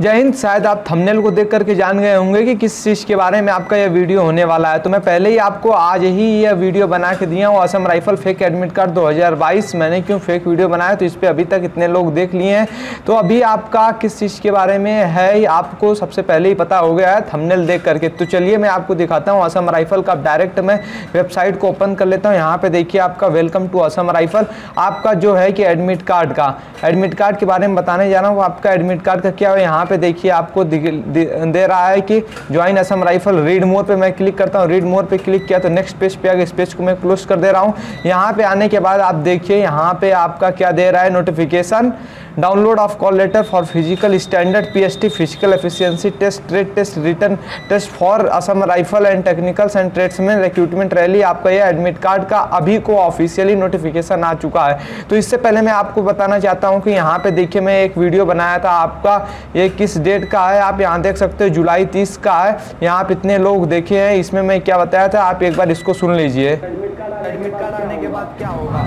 जय हिंद, शायद आप थंबनेल को देख करके जान गए होंगे कि किस चीज़ के बारे में आपका यह वीडियो होने वाला है। तो मैं पहले ही आपको आज ही यह वीडियो बना के दिया हूँ Assam rifle fake admit card 2022 मैंने क्यों फेक वीडियो बनाया? तो इस पर अभी तक इतने लोग देख लिए हैं। तो अभी आपका किस चीज़ के बारे में है आपको सबसे पहले ही पता हो गया है थमनेल देख करके। तो चलिए मैं आपको दिखाता हूँ असम राइफल का डायरेक्ट मैं वेबसाइट को ओपन कर लेता हूँ। यहाँ पर देखिए आपका वेलकम टू असम राइफल आपका जो है कि एडमिट कार्ड का। एडमिट कार्ड के बारे में बताने जा रहा हूँ आपका एडमिट कार्ड का क्या है? यहाँ पे देखिए आपको दे रहा है कि join Assam rifle read more पे मैं क्लिक करता हूँ। रीड मोर पे क्लिक किया तो नेक्स्ट पेज पे आगे इस पेज को मैं क्लोज कर दे रहा हूँ। यहाँ पे आने के बाद आप देखिए, यहाँ पे आपका क्या दे रहा है notification download of call letter for physical standard PST physical efficiency test trade test return test for Assam rifle and technicals and tradesman recruitment rally आपका यह एडमिट कार्ड का अभी को ऑफिशियली नोटिफिकेशन आ चुका है। तो इससे पहले मैं आपको बताना चाहता हूँ कि यहाँ पे देखिए मैं एक वीडियो बनाया था आपका ये किस डेट का है, आप यहाँ देख सकते हो, जुलाई तीस का है। यहाँ आप इतने लोग देखे हैं, इसमें मैं क्या बताया था, आप एक बार इसको सुन लीजिए। एडमिट कार्ड आने के बाद क्या होगा?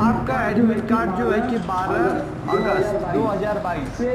आपका एडमिट कार्ड जो है कि 12 अगस्त 2022 से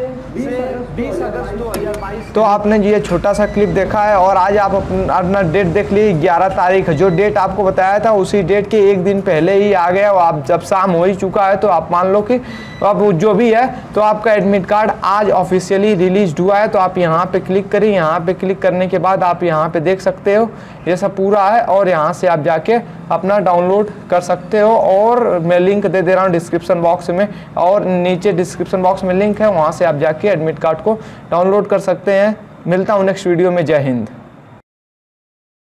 20 अगस्त 2022 तो आपने ये छोटा सा क्लिप देखा है और आज आप अपना डेट देख लीजिए 11 तारीख। जो डेट आपको बताया था, उसी डेट के एक दिन पहले ही आ गया और आप जब शाम हो ही चुका है तो आप मान लो कि अब जो भी है तो आपका एडमिट कार्ड आज ऑफिशियली रिलीज़ हुआ है तो आप यहाँ पे क्लिक करिए। यहाँ पे क्लिक करने के बाद आप यहाँ पे देख सकते हो, ये सब पूरा है और यहाँ से आप जाके अपना डाउनलोड कर सकते हो और मैं लिंक दे दे रहा हूँ डिस्क्रिप्शन बॉक्स में और नीचे डिस्क्रिप्शन बॉक्स में लिंक है, वहाँ से आप जाके एडमिट कार्ड को डाउनलोड कर सकते हैं। मिलता हूँ नेक्स्ट वीडियो में। जय हिंद।